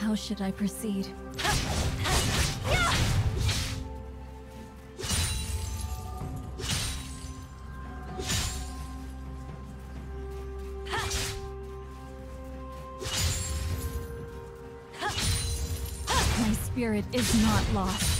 How should I proceed? My spirit is not lost.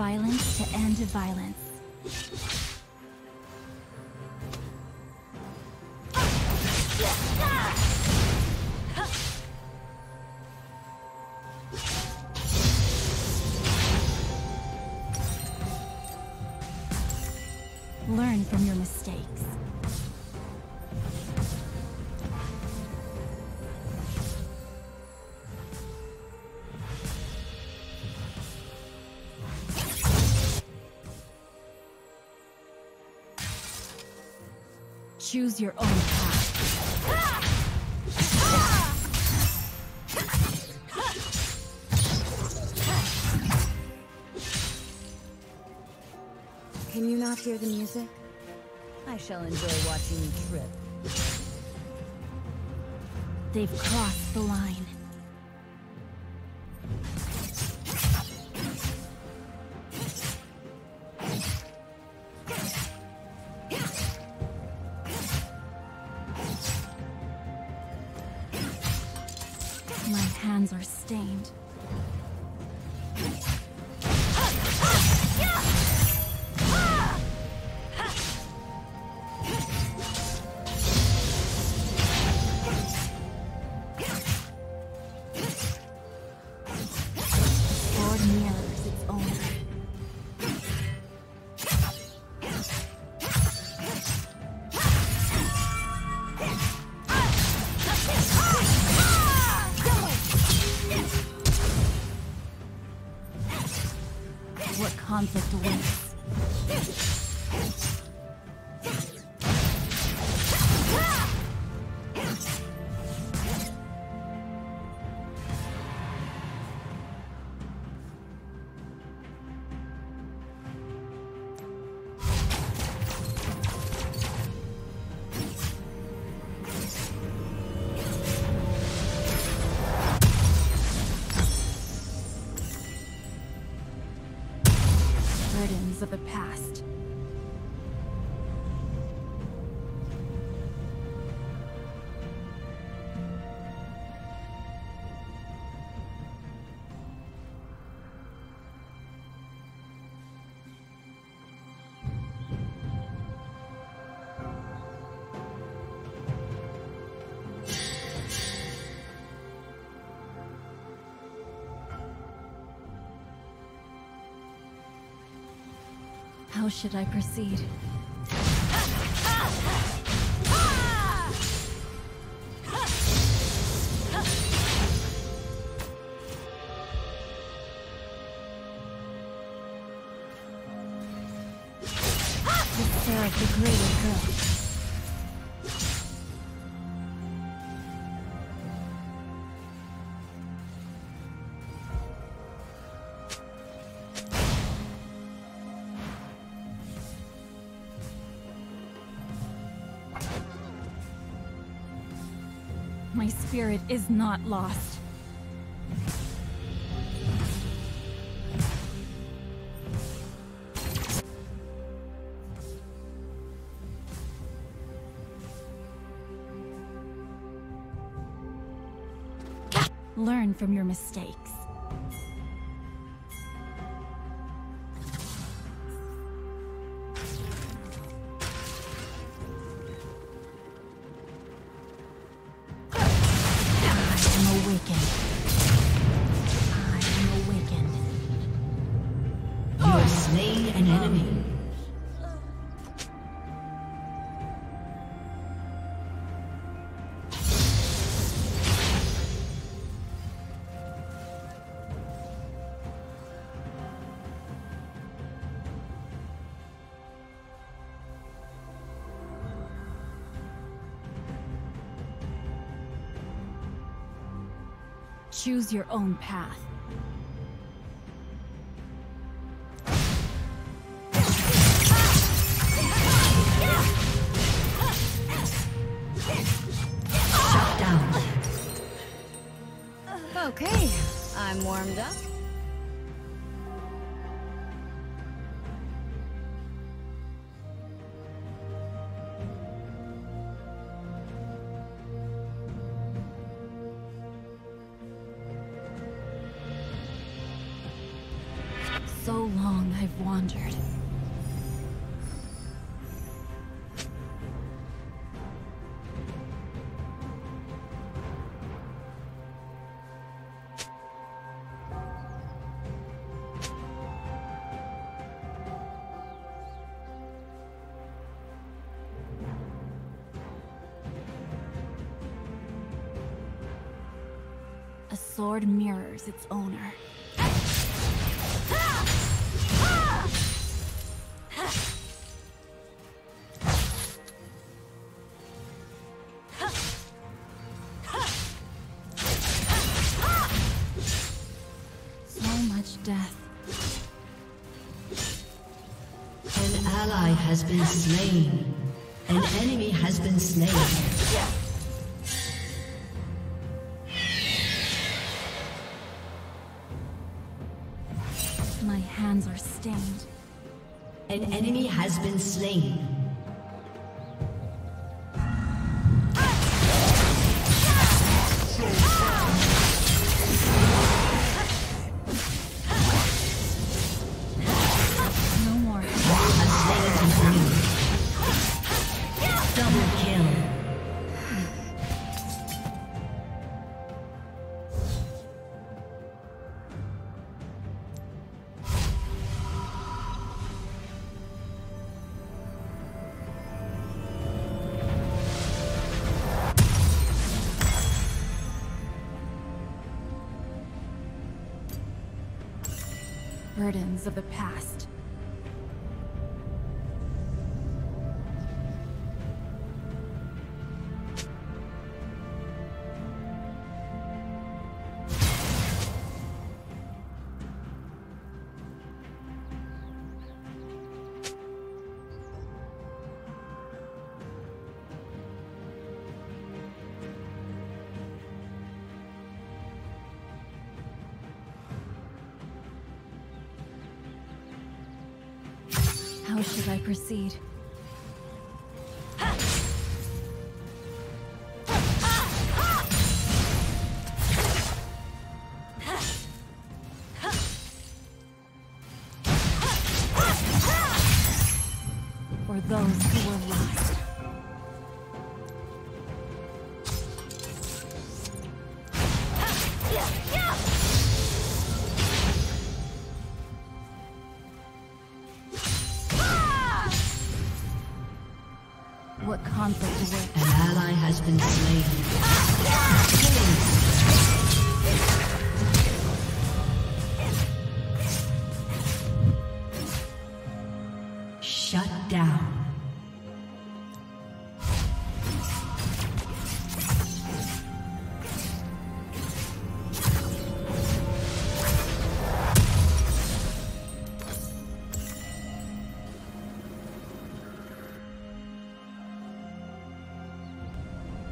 Violence to end violence. Choose your own path. Can you not hear the music? I shall enjoy watching you trip. They've crossed the line. How should I proceed? spirit is not lost. Learn from your mistakes. Choose your own path. Long I've wandered. A sword mirrors its owner. Has been slain. An enemy has been slain. My hands are stained. An enemy has been slain. Burdens of the past. Should I proceed?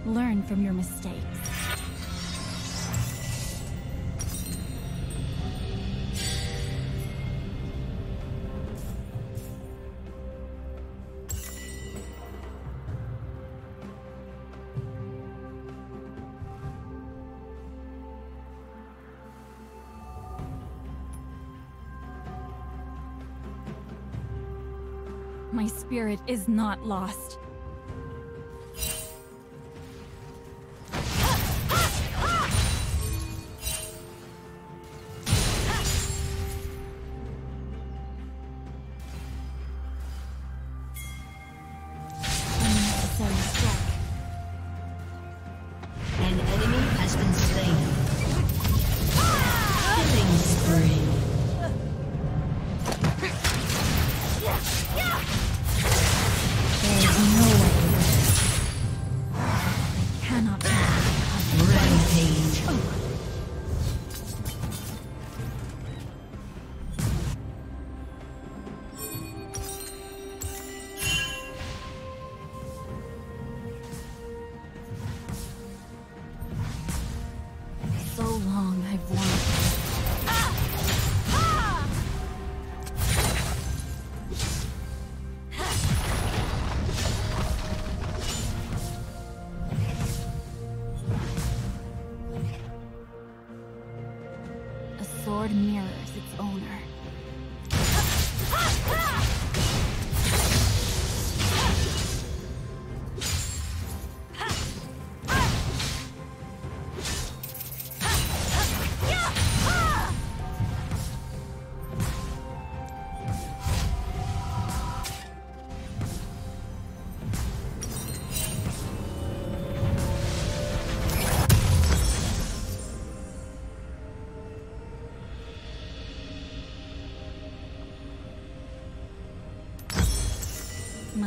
Learn from your mistakes. My spirit is not lost. So long I've wanted.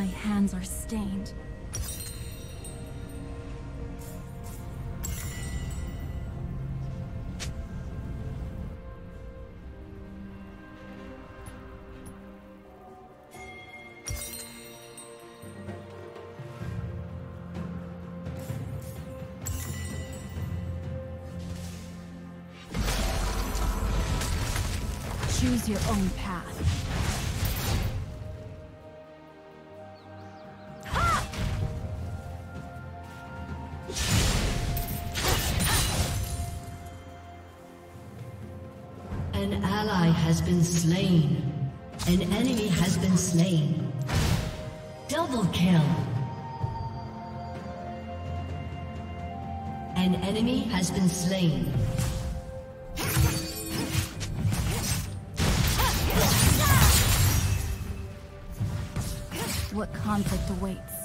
My hands are stained. An ally has been slain. An enemy has been slain. Double kill. An enemy has been slain. What conflict awaits?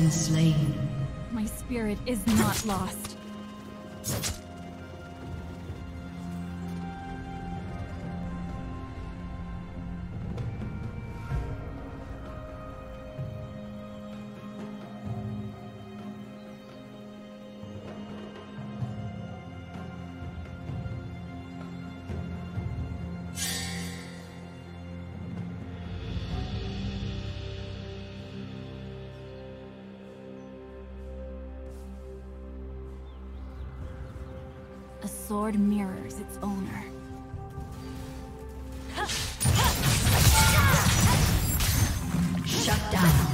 Been slain. My spirit is not lost. sword mirrors its owner. Shut down.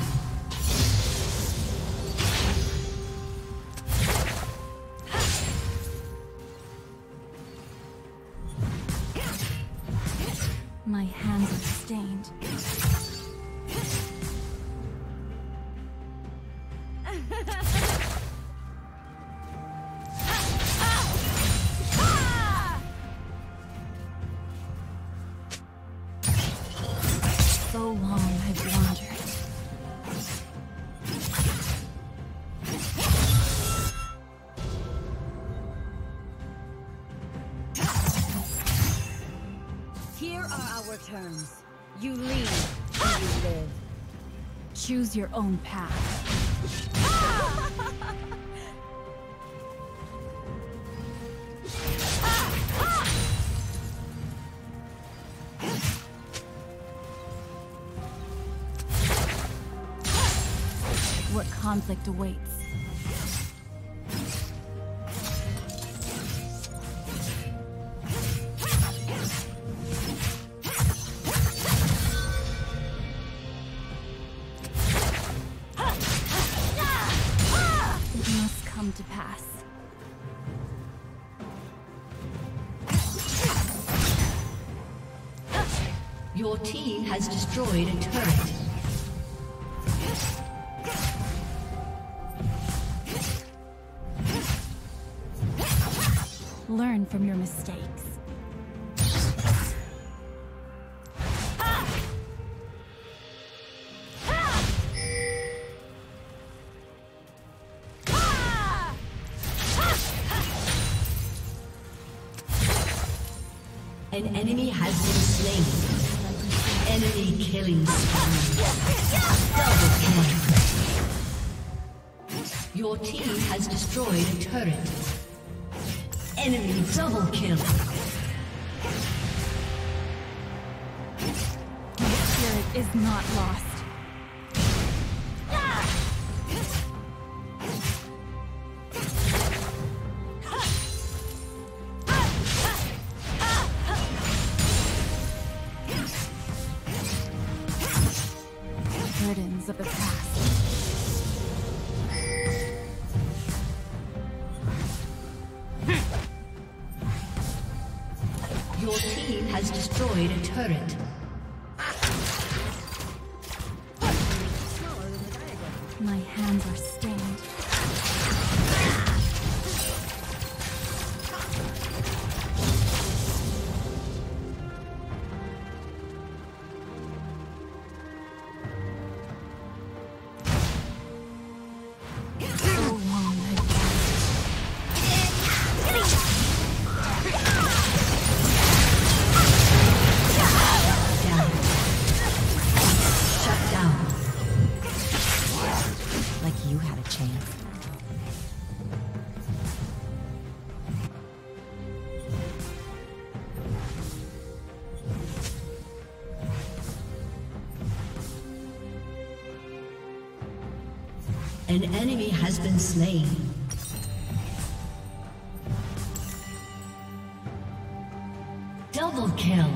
My hands are stained. You leave, and you live. Choose your own path. What conflict awaits? Learn from your mistakes. An enemy has been slain. Enemy killing spree. Your team has destroyed a turret. Enemy double kill. My spirit is not lost. An enemy has been slain. Double kill.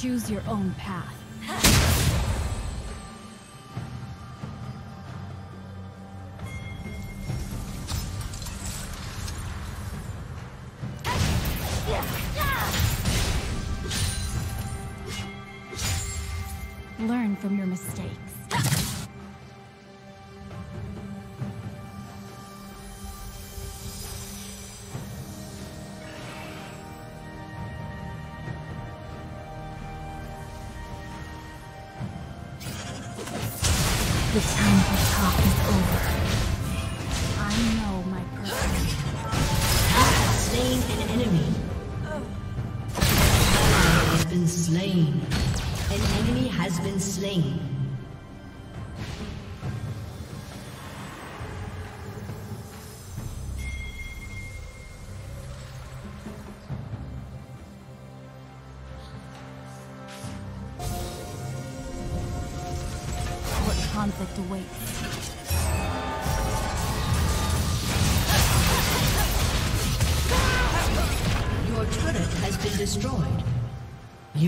Choose your own path. slain an enemy. Has been slain. An enemy has been slain. What conflict awaits?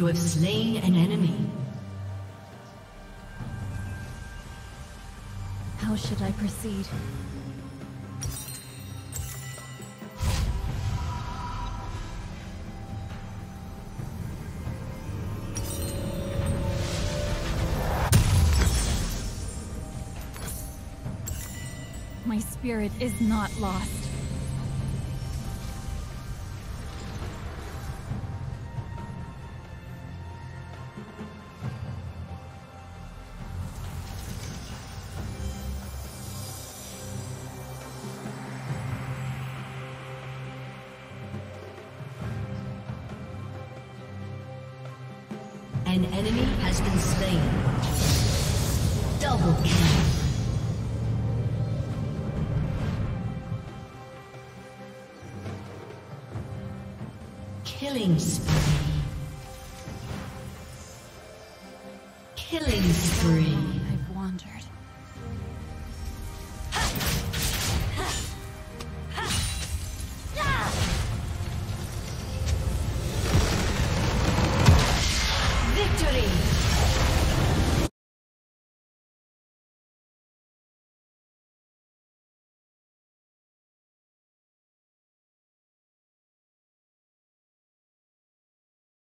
You have slain an enemy. How should I proceed? My spirit is not lost. Double kill. Killing spree. Killing spree.